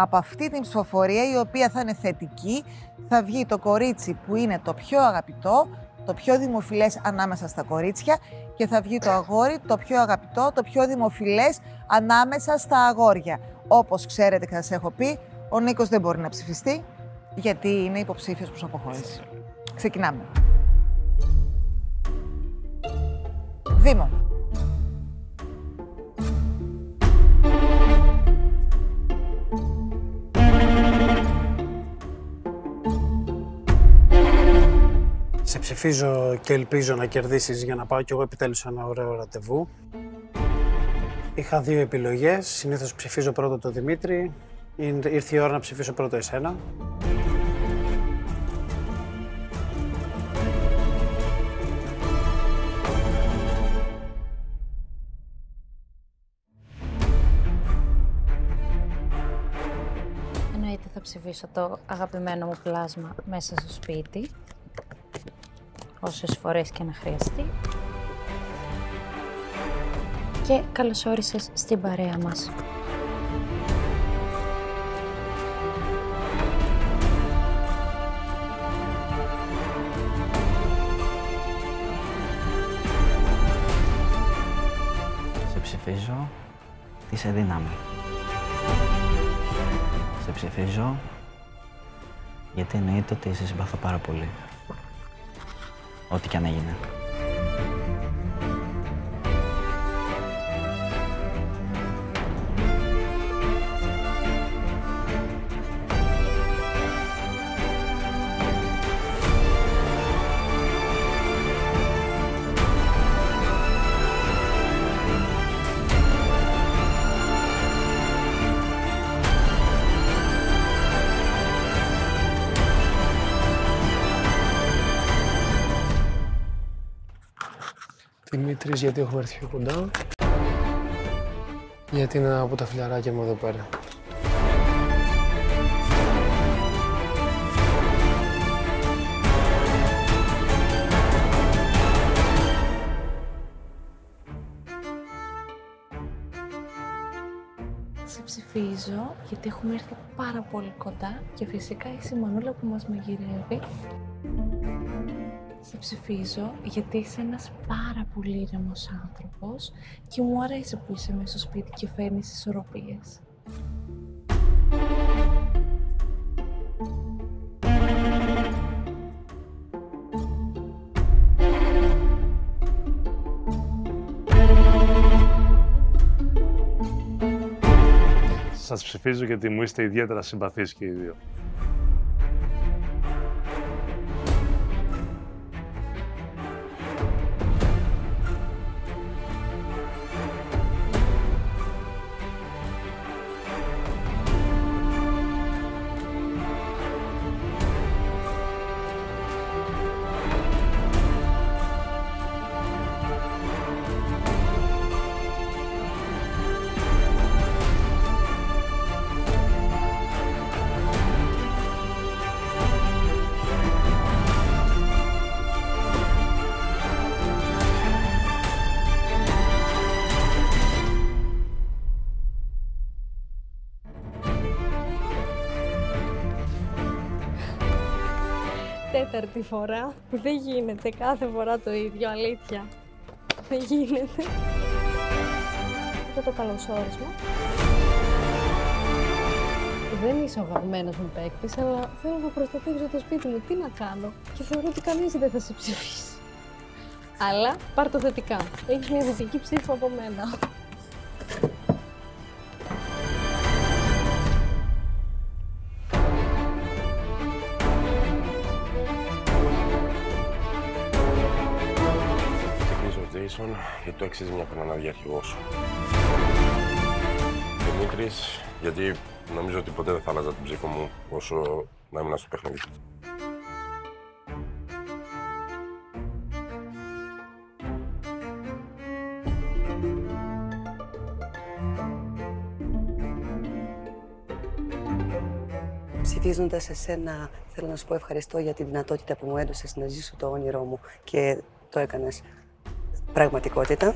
Από αυτή την ψηφοφορία, η οποία θα είναι θετική, θα βγει το κορίτσι που είναι το πιο αγαπητό, το πιο δημοφιλές ανάμεσα στα κορίτσια και θα βγει το αγόρι το πιο αγαπητό, το πιο δημοφιλές ανάμεσα στα αγόρια. Όπως ξέρετε και σας έχω πει, ο Νίκος δεν μπορεί να ψηφιστεί γιατί είναι υποψήφιος προς αποχώρηση. Ξεκινάμε. Δήμο. Ψηφίζω και ελπίζω να κερδίσεις για να πάω κι εγώ επιτέλους σε ένα ωραίο ραντεβού. Είχα δύο επιλογές. Συνήθως ψηφίζω πρώτο το Δημήτρη. Είναι- Ήρθε η ώρα να ψηφίσω πρώτο εσένα. Εννοείται θα ψηφίσω το αγαπημένο μου πλάσμα μέσα στο σπίτι. Όσες φορές και να χρειαστεί. Και καλώς όρισες στην παρέα μας. Σε ψηφίζω τι σε δύναμη. Σε ψηφίζω γιατί εννοείται ότι σε συμπαθώ πάρα πολύ. Ό,τι και αν έγινε. Δημήτρης γιατί έχουμε έρθει πιο κοντά. Γιατί είναι ένα από τα φιλαράκια μου εδώ πέρα. Σε ψηφίζω γιατί έχουμε έρθει πάρα πολύ κοντά και φυσικά έχει η Μανούλα που μας μαγειρεύει. Σε ψηφίζω γιατί είσαι ένας πάρα πολύ ήρεμος άνθρωπος και μου αρέσει που είσαι μέσα στο σπίτι και φέρνεις ισορροπίες. Σας ψηφίζω γιατί μου είστε ιδιαίτερα συμπαθείς και οι δύο. Τέταρτη φορά. Δεν γίνεται κάθε φορά το ίδιο, αλήθεια. Δεν γίνεται. Αυτό το καλωσόρισμα. Δεν είσαι ο αγαπημένος μου παίκτης, αλλά θέλω να προστατεύσω το σπίτι μου. Τι να κάνω; Και θεωρώ ότι κανείς δεν θα σε ψηφίσει. Αλλά πάρ το θετικά. Έχεις μια δυτική ψήφο από μένα. Jason γιατί το αξίζει μια χρονιά να βγει αρχηγός. Δημήτρης γιατί νομίζω ότι ποτέ δεν θα άλλαζα την ψήφο μου όσο να ήμουν στο παιχνίδι. Ψηφίζοντας εσένα, θέλω να σου πω ευχαριστώ για τη δυνατότητα που μου έδωσες να ζήσω το όνειρό μου και το έκανες πραγματικότητα.